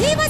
Спасибо,